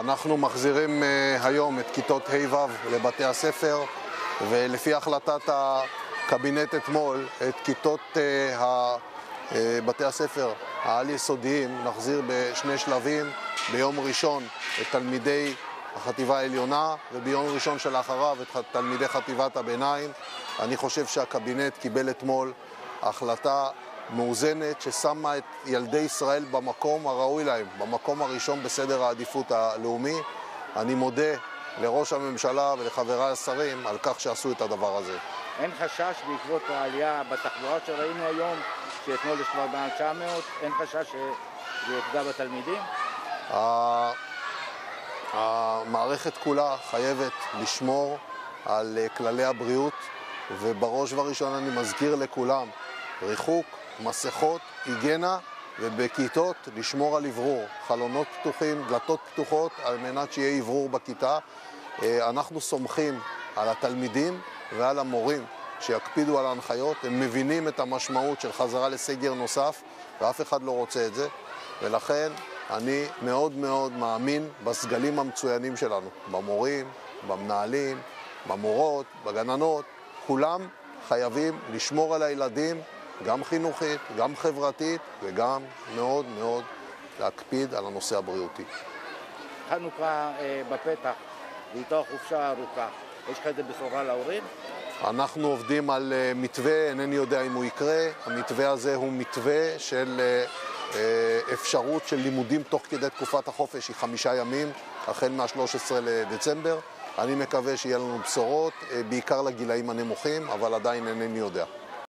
אנחנו מחזירים uh, היום את כיתות ה'-ו' לבתי הספר, ולפי החלטת הקבינט אתמול, את כיתות uh, ה, uh, בתי הספר העל-יסודיים נחזיר בשני שלבים. ביום ראשון את תלמידי החטיבה העליונה, וביום ראשון שלאחריו את תלמידי חטיבת הביניים. אני חושב שהקבינט קיבל אתמול החלטה מאוזנת ששמה את ילדי ישראל במקום הראוי להם, במקום הראשון בסדר העדיפות הלאומי. אני מודה לראש הממשלה ולחברי השרים על כך שעשו את הדבר הזה. אין חשש בעקבות העלייה בתחבורה שראינו היום, שאתמול יש כבר מעל 900, אין חשש שזה יפגע בתלמידים? המערכת כולה חייבת לשמור על כללי הבריאות, ובראש ובראשונה אני מזכיר לכולם, ריחוק, מסכות, היגנה, ובכיתות לשמור על אוורור, חלונות פתוחים, דלתות פתוחות, על מנת שיהיה אוורור בכיתה. אנחנו סומכים על התלמידים ועל המורים שיקפידו על ההנחיות, הם מבינים את המשמעות של חזרה לסגר נוסף, ואף אחד לא רוצה את זה, ולכן אני מאוד מאוד מאמין בסגלים המצוינים שלנו, במורים, במנהלים, במורות, בגננות, כולם חייבים לשמור על הילדים, גם חינוכית, גם חברתית, וגם מאוד מאוד להקפיד על הנושא הבריאותי. חנוכה אה, בפתח, ואיתו חופשה ארוכה. יש לך איזה בשורה להורים? אנחנו עובדים על מתווה, אינני יודע אם הוא יקרה. המתווה הזה הוא מתווה של אפשרות של לימודים תוך כדי תקופת החופש, היא חמישה ימים, החל מה-13 לדצמבר. אני מקווה שיהיה לנו בשורות, בעיקר לגילאים הנמוכים, אבל עדיין אינני יודע.